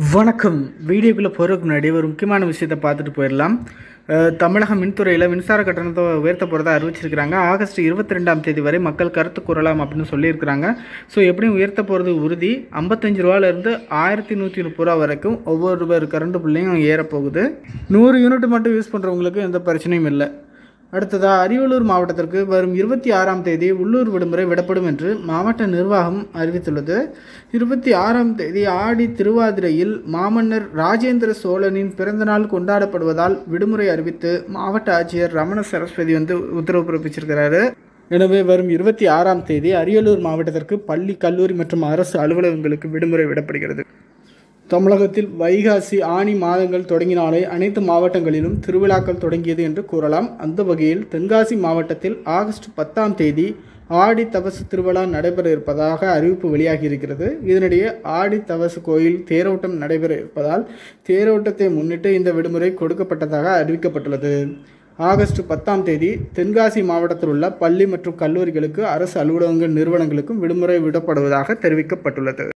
வணக்கம். வீடியோக்குள்ளே போகிறதுக்கு முன்னாடி ஒரு முக்கியமான விஷயத்தை பார்த்துட்டு போயிடலாம். தமிழக மின்துறையில் மின்சார கட்டணத்தை உயர்த்த போகிறதா அறிவிச்சிருக்கிறாங்க. ஆகஸ்ட் இருபத்தி ரெண்டாம் தேதி வரை மக்கள் கருத்து கூறலாம் அப்படின்னு சொல்லியிருக்கிறாங்க. ஸோ எப்படியும் உயர்த்த போகிறது உறுதி. ஐம்பத்தஞ்சு ரூபாலேருந்து ஆயிரத்தி நூற்றி முப்பது ரூபா வரைக்கும் ஒவ்வொரு ரூபாய் கரண்ட் பிள்ளையும் ஏறப்போகுது. நூறு யூனிட் மட்டும் யூஸ் பண்ணுறவங்களுக்கு எந்த பிரச்சனையும் இல்லை. அடுத்ததாக அரியலூர் மாவட்டத்திற்கு வரும் இருபத்தி ஆறாம் தேதி உள்ளூர் விடுமுறை விடப்படும் என்று மாவட்ட நிர்வாகம் அறிவித்துள்ளது. இருபத்தி ஆறாம் தேதி ஆடி திருவாதிரையில் மாமன்னர் ராஜேந்திர சோழனின் பிறந்தநாள் கொண்டாடப்படுவதால் விடுமுறை அறிவித்து மாவட்ட ஆட்சியர் ரமண சரஸ்வதி வந்து உத்தரவு பிறப்பிச்சிருக்கிறாரு. எனவே வரும் இருபத்தி ஆறாம் தேதி அரியலூர் மாவட்டத்திற்கு பள்ளி கல்லூரி மற்றும் அரசு அலுவலகங்களுக்கு விடுமுறை விடப்படுகிறது. தமிழகத்தில் வைகாசி ஆனி மாதங்கள் தொடங்கினாலே அனைத்து மாவட்டங்களிலும் திருவிழாக்கள் தொடங்கியது என்று கூறலாம். அந்த வகையில் தென்காசி மாவட்டத்தில் ஆகஸ்ட் பத்தாம் தேதி ஆடி தவசு திருவிழா நடைபெற இருப்பதாக அறிவிப்பு வெளியாகி இருக்கிறது இதனிடையே ஆடி தவசு கோயில் தேரோட்டம் நடைபெற இருப்பதால் தேரோட்டத்தை முன்னிட்டு இந்த விடுமுறை கொடுக்கப்பட்டதாக அறிவிக்கப்பட்டுள்ளது. ஆகஸ்ட் பத்தாம் தேதி தென்காசி மாவட்டத்தில் உள்ள பள்ளி மற்றும் கல்லூரிகளுக்கு அரசு அலுவலகங்கள் நிறுவனங்களுக்கும் விடுமுறை விடப்படுவதாக தெரிவிக்கப்பட்டுள்ளது.